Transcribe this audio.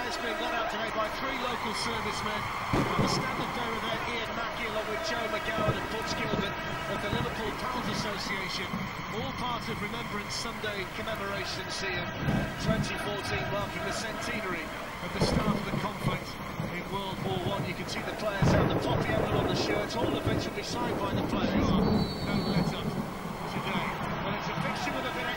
fire's being let out today by three local servicemen. And the standard bearer there, Ian Mackey, along with Joe McGowan and Butch Gilbert of the Liverpool Pals Association. All part of Remembrance Sunday commemorations here. 2014 marking the centenary of the start of the conflict in World War One. You can see the players have the poppy emblem on the shirts, all of which will be signed by the players. No let up today. Well, it's a fixture with a bit